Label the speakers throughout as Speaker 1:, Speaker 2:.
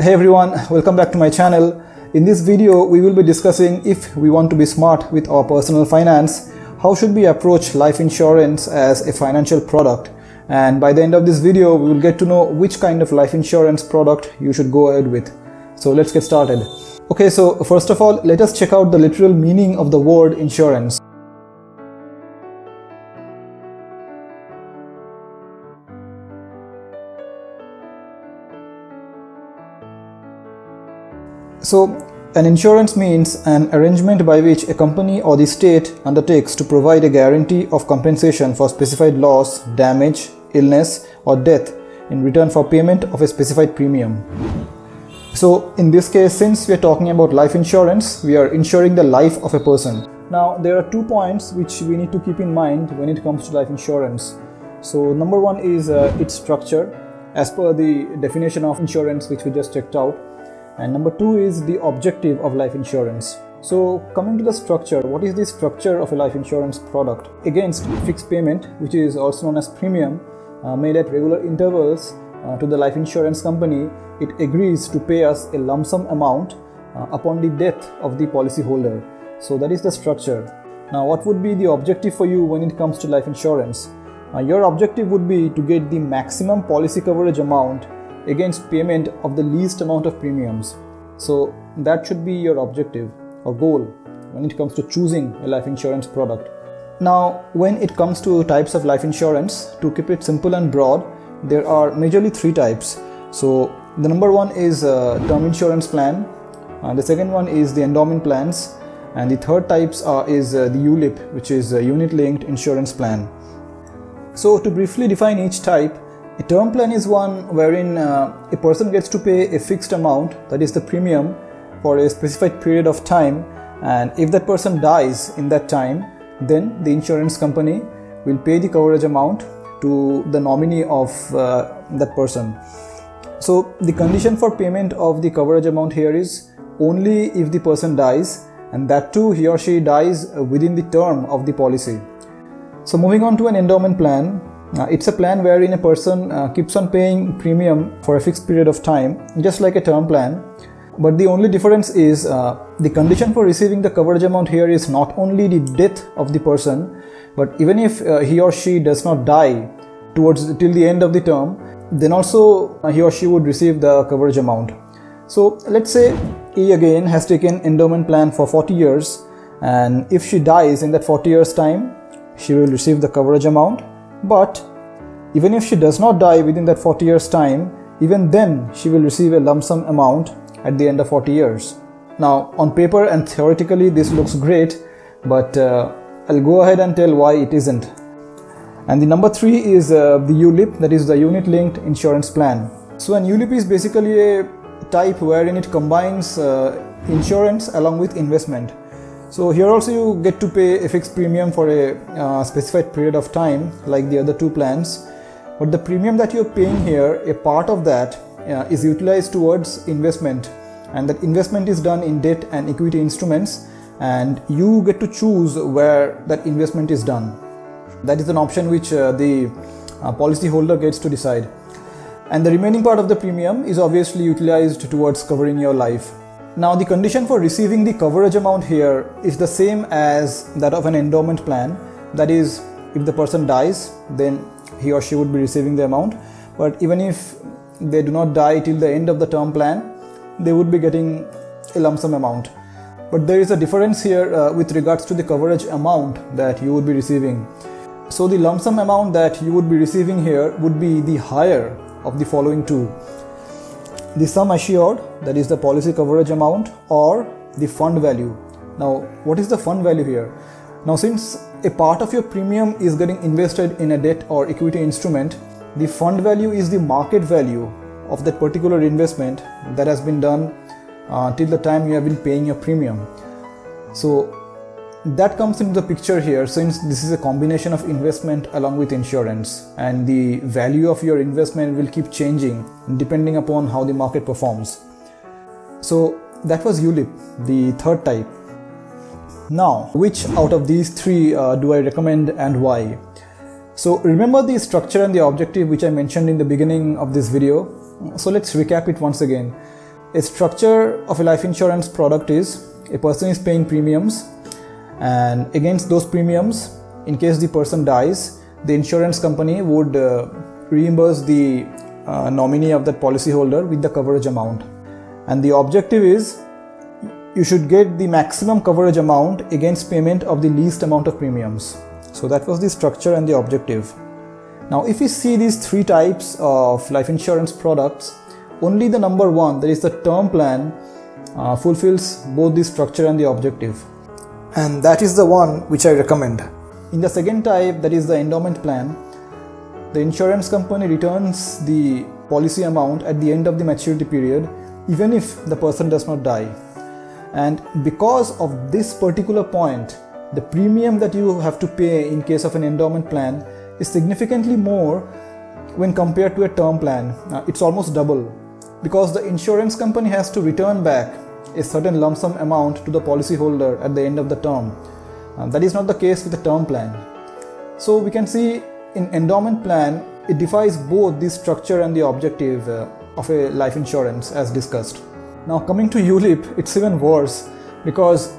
Speaker 1: Hey everyone, welcome back to my channel. In this video, we will be discussing if we want to be smart with our personal finance, how should we approach life insurance as a financial product. And by the end of this video, we will get to know which kind of life insurance product you should go ahead with. So let's get started. Okay, so first of all, let us check out the literal meaning of the word insurance. So, an insurance means an arrangement by which a company or the state undertakes to provide a guarantee of compensation for specified loss, damage, illness, or death in return for payment of a specified premium. So, in this case, since we are talking about life insurance, we are insuring the life of a person. Now, there are two points which we need to keep in mind when it comes to life insurance. So, number one is uh, its structure, as per the definition of insurance which we just checked out and number two is the objective of life insurance. So coming to the structure, what is the structure of a life insurance product? Against fixed payment, which is also known as premium, uh, made at regular intervals uh, to the life insurance company, it agrees to pay us a lump sum amount uh, upon the death of the policyholder. So that is the structure. Now what would be the objective for you when it comes to life insurance? Uh, your objective would be to get the maximum policy coverage amount against payment of the least amount of premiums. So that should be your objective or goal when it comes to choosing a life insurance product. Now, when it comes to types of life insurance, to keep it simple and broad, there are majorly three types. So the number one is a term insurance plan, and the second one is the endowment plans, and the third types are, is uh, the ULIP, which is a unit linked insurance plan. So to briefly define each type, a term plan is one wherein uh, a person gets to pay a fixed amount, that is the premium, for a specified period of time, and if that person dies in that time, then the insurance company will pay the coverage amount to the nominee of uh, that person. So, the condition for payment of the coverage amount here is only if the person dies, and that too he or she dies within the term of the policy. So, moving on to an endowment plan, uh, it's a plan wherein a person uh, keeps on paying premium for a fixed period of time, just like a term plan. But the only difference is uh, the condition for receiving the coverage amount here is not only the death of the person, but even if uh, he or she does not die towards till the end of the term, then also uh, he or she would receive the coverage amount. So let's say E again has taken endowment plan for 40 years, and if she dies in that 40 years time, she will receive the coverage amount but even if she does not die within that 40 years time, even then she will receive a lump sum amount at the end of 40 years. Now on paper and theoretically this looks great, but uh, I'll go ahead and tell why it isn't. And the number three is uh, the ULIP, that is the unit linked insurance plan. So an ULIP is basically a type wherein it combines uh, insurance along with investment. So here also you get to pay a fixed premium for a uh, specified period of time like the other two plans. But the premium that you're paying here, a part of that uh, is utilized towards investment and that investment is done in debt and equity instruments and you get to choose where that investment is done. That is an option which uh, the uh, policyholder gets to decide. And the remaining part of the premium is obviously utilized towards covering your life. Now the condition for receiving the coverage amount here is the same as that of an endowment plan. That is, if the person dies, then he or she would be receiving the amount. But even if they do not die till the end of the term plan, they would be getting a lump sum amount. But there is a difference here uh, with regards to the coverage amount that you would be receiving. So the lump sum amount that you would be receiving here would be the higher of the following two the sum assured that is the policy coverage amount or the fund value. Now what is the fund value here? Now since a part of your premium is getting invested in a debt or equity instrument the fund value is the market value of that particular investment that has been done uh, till the time you have been paying your premium. So that comes into the picture here since this is a combination of investment along with insurance. And the value of your investment will keep changing depending upon how the market performs. So that was ulip the third type. Now which out of these three uh, do i recommend and why? So remember the structure and the objective which i mentioned in the beginning of this video? So let's recap it once again. A structure of a life insurance product is a person is paying premiums and against those premiums in case the person dies the insurance company would uh, reimburse the uh, nominee of that policyholder with the coverage amount. And the objective is you should get the maximum coverage amount against payment of the least amount of premiums. So that was the structure and the objective. Now if we see these three types of life insurance products only the number one that is the term plan uh, fulfills both the structure and the objective and that is the one which I recommend. In the second type that is the endowment plan, the insurance company returns the policy amount at the end of the maturity period even if the person does not die. And because of this particular point, the premium that you have to pay in case of an endowment plan is significantly more when compared to a term plan. Uh, it's almost double because the insurance company has to return back a certain lump sum amount to the policyholder at the end of the term. Uh, that is not the case with the term plan. So we can see in endowment plan it defies both the structure and the objective uh, of a life insurance as discussed. Now coming to ULIP, it's even worse because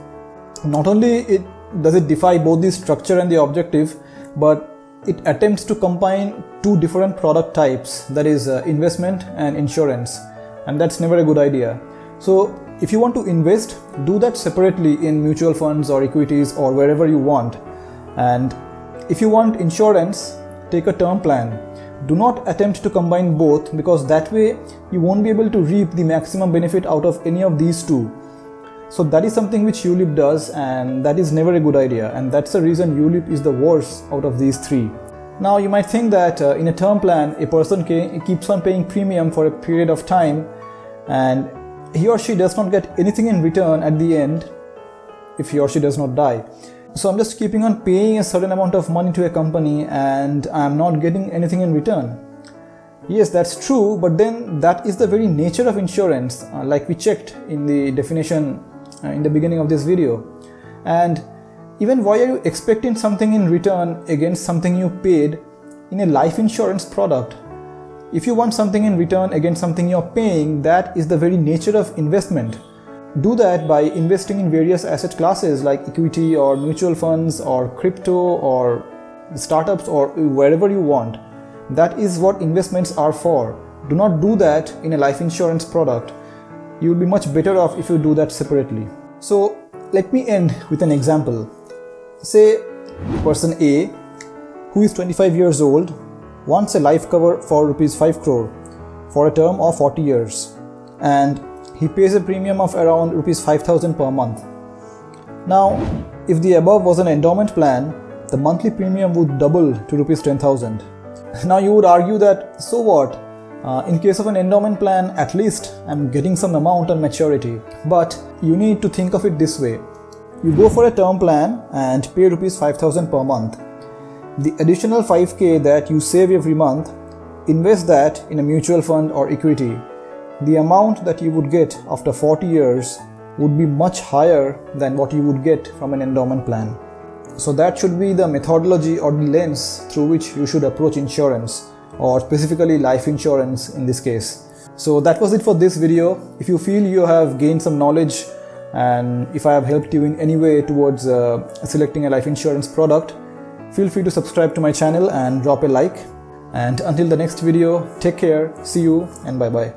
Speaker 1: not only it does it defy both the structure and the objective, but it attempts to combine two different product types that is uh, investment and insurance and that's never a good idea. So if you want to invest, do that separately in mutual funds or equities or wherever you want. And if you want insurance, take a term plan. Do not attempt to combine both because that way you won't be able to reap the maximum benefit out of any of these two. So that is something which ULIP does and that is never a good idea and that's the reason ULIP is the worst out of these three. Now you might think that uh, in a term plan a person keeps on paying premium for a period of time and he or she does not get anything in return at the end if he or she does not die. So I'm just keeping on paying a certain amount of money to a company and I'm not getting anything in return. Yes, that's true, but then that is the very nature of insurance, uh, like we checked in the definition uh, in the beginning of this video. And even why are you expecting something in return against something you paid in a life insurance product? If you want something in return against something you're paying, that is the very nature of investment. Do that by investing in various asset classes like equity or mutual funds or crypto or startups or wherever you want. That is what investments are for. Do not do that in a life insurance product. You will be much better off if you do that separately. So let me end with an example. Say person A who is 25 years old wants a life cover for rupees 5 crore for a term of 40 years and he pays a premium of around rupees 5000 per month. Now, if the above was an endowment plan, the monthly premium would double to rupees 10000. Now you would argue that so what? Uh, in case of an endowment plan, at least I'm getting some amount on maturity. But you need to think of it this way. You go for a term plan and pay rupees 5000 per month the additional 5k that you save every month, invest that in a mutual fund or equity. The amount that you would get after 40 years would be much higher than what you would get from an endowment plan. So that should be the methodology or the lens through which you should approach insurance or specifically life insurance in this case. So that was it for this video. If you feel you have gained some knowledge and if I have helped you in any way towards uh, selecting a life insurance product, Feel free to subscribe to my channel and drop a like. And until the next video, take care, see you, and bye bye.